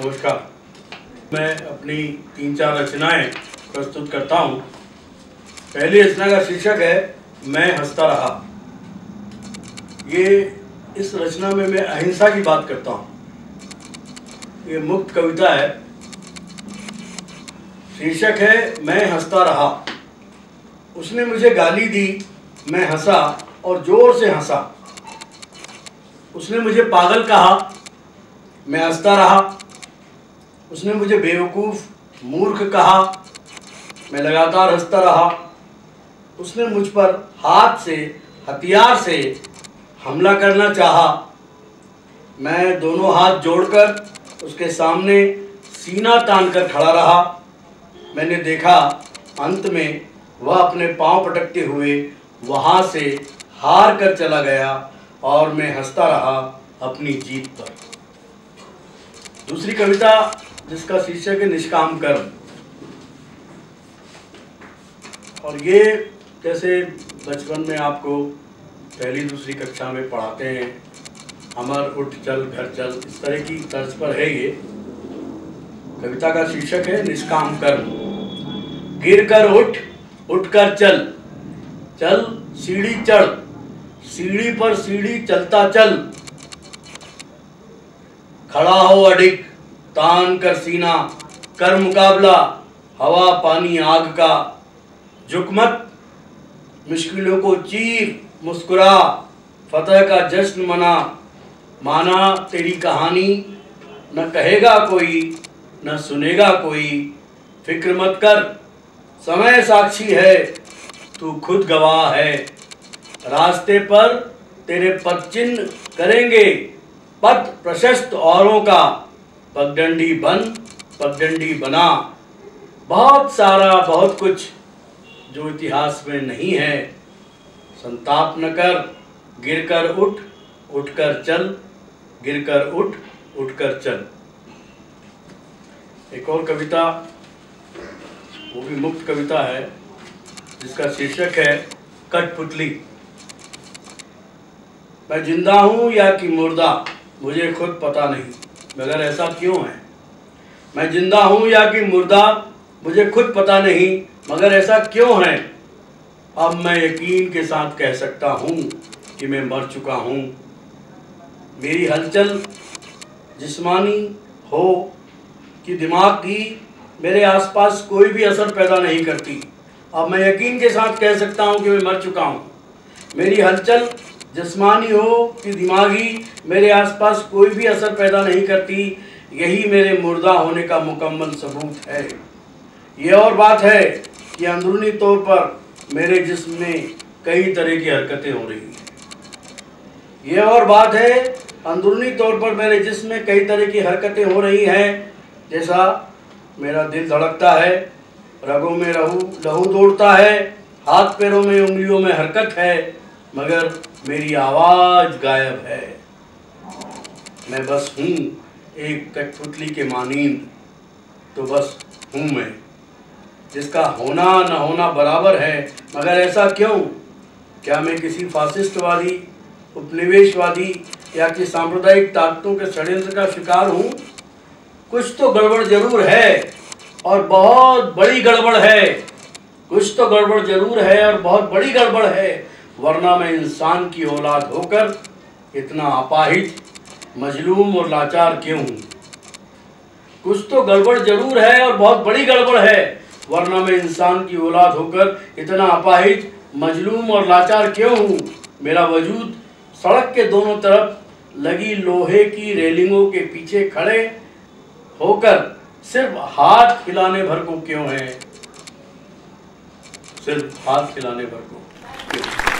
नमस्कार मैं अपनी तीन चार रचनाएँ प्रस्तुत करता हूँ। पहली रचना का शीर्षक है, मैं हंसता रहा। ये इस रचना में मैं अहिंसा की बात करता हूँ। ये मुक्त कविता है। शीर्षक है, मैं हंसता रहा। उसने मुझे गाली दी, मैं हंसा और ज़ोर से हंसा। उसने मुझे पागल कहा, मैं हंसता रहा। उसने मुझे बेवकूफ़ मूर्ख कहा। मैं लगातार हंसता रहा। उसने मुझ पर हाथ से, हथियार से हमला करना चाहा। मैं दोनों हाथ जोड़कर उसके सामने सीना तान कर खड़ा रहा। मैंने देखा, अंत में वह अपने पाँव पटकते हुए वहाँ से हार कर चला गया और मैं हंसता रहा अपनी जीत पर। दूसरी कविता जिसका शीर्षक है निष्काम कर्म। और ये जैसे बचपन में आपको पहली दूसरी कक्षा में पढ़ाते हैं, अमर, उठ, चल, घर, चल, इस तरह की तर्ज पर है ये। कविता का शीर्षक है निष्काम कर्म। गिर कर उठ उठ कर चल। चल, सीढ़ी चढ़। सीढ़ी पर सीढ़ी चलता चल। खड़ा हो अडिक तान कर सीना, कर मुकाबला, हवा, पानी, आग का। झुकमत, मुश्किलों को चीर, मुस्कुरा, फतेह का जश्न मना। माना तेरी कहानी, न कहेगा कोई, न सुनेगा कोई। फ़िक्र मत कर, समय साक्षी है, तू खुद गवाह है। रास्ते पर तेरे पद चिन्ह करेंगे पथ प्रशस्त औरों का। पगडंडी बन, पगडंडी बना। बहुत सारा, बहुत कुछ जो इतिहास में नहीं है। संताप न कर गिर कर उठ उठ कर चल गिर कर उठ उठ कर चल। एक और कविता, वो भी मुक्त कविता है, जिसका शीर्षक है कठपुतली। मैं ज़िंदा हूँ या कि मुर्दा, मुझे खुद पता नहीं। मगर ऐसा क्यों है? मैं ज़िंदा हूँ या कि मुर्दा? मुझे खुद पता नहीं, मगर ऐसा क्यों है? अब मैं यकीन के साथ कह सकता हूँ कि मैं मर चुका हूँ। मेरी हलचल जिस्मानी हो कि दिमाग की मेरे आसपास कोई भी असर पैदा नहीं करती। अब मैं यकीन के साथ कह सकता हूँ कि मैं मर चुका हूँ। मेरी हलचल जिस्मानी हो कि दिमागी मेरे आसपास कोई भी असर पैदा नहीं करती, यही मेरे मुर्दा होने का मुकम्मल सबूत है। ये और बात है कि अंदरूनी तौर पर मेरे जिस्म में कई तरह की हरकतें हो रही हैं। ये और बात है, अंदरूनी तौर पर मेरे जिस्म में कई तरह की हरकतें हो रही हैं। जैसा मेरा दिल धड़कता है, रगों में रहू, लहू दौड़ता है, हाथ पैरों में उंगलियों में हरकत है, मगर मेरी आवाज़ गायब है। मैं बस हूँ एक कठपुतली के मानींद तो बस हूँ मैं, जिसका होना न होना बराबर है। मगर ऐसा क्यों? क्या मैं किसी फासिस्टवादी, उपनिवेशवादी या कि सांप्रदायिक ताकतों के षड्यंत्र का शिकार हूँ? कुछ तो गड़बड़ ज़रूर है और बहुत बड़ी गड़बड़ है। कुछ तो गड़बड़ ज़रूर है और बहुत बड़ी गड़बड़ है। वरना मैं इंसान की औलाद होकर इतना अपाहिज, मजलूम और लाचार क्यों हूँ? कुछ तो गड़बड़ ज़रूर है और बहुत बड़ी गड़बड़ है। वरना मैं इंसान की औलाद होकर इतना अपाहिज, मजलूम और लाचार क्यों हूँ? मेरा वजूद सड़क के दोनों तरफ़ लगी लोहे की रेलिंगों के पीछे खड़े होकर सिर्फ़ हाथ खिलाने भर को क्यों है? सिर्फ़ हाथ खिलाने भर को धन्यवाद